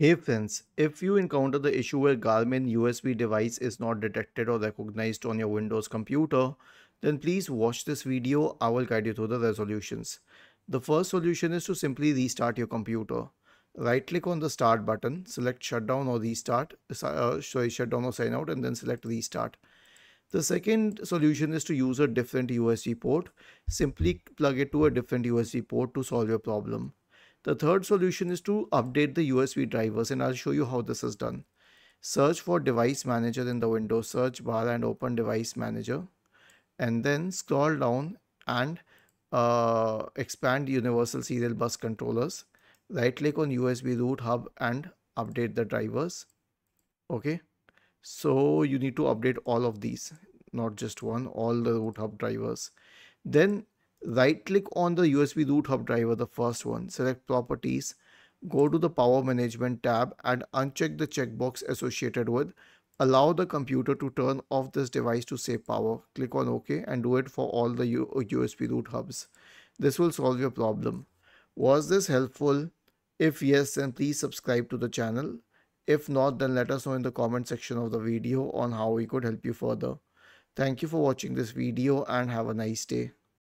Hey friends, if you encounter the issue where Garmin USB device is not detected or recognized on your Windows computer, then please watch this video. I will guide you through the resolutions. The first solution is to simply restart your computer. Right click on the start button, select shutdown or restart, uh, sorry, shutdown or sign out and then select restart. The second solution is to use a different USB port. Simply plug it to a different USB port to solve your problem. The third solution is to update the USB drivers and I'll show you how this is done. Search for device manager in the Windows search bar and open device manager and then scroll down and uh, expand universal serial bus controllers. Right click on USB root hub and update the drivers. Okay. So you need to update all of these, not just one, all the root hub drivers. Then right click on the USB root hub driver, the first one, select properties, go to the power management tab and uncheck the checkbox associated with allow the computer to turn off this device to save power. Click on OK and do it for all the USB root hubs. This will solve your problem. Was this helpful? If yes, then please subscribe to the channel. If not, then let us know in the comment section of the video on how we could help you further. Thank you for watching this video and have a nice day.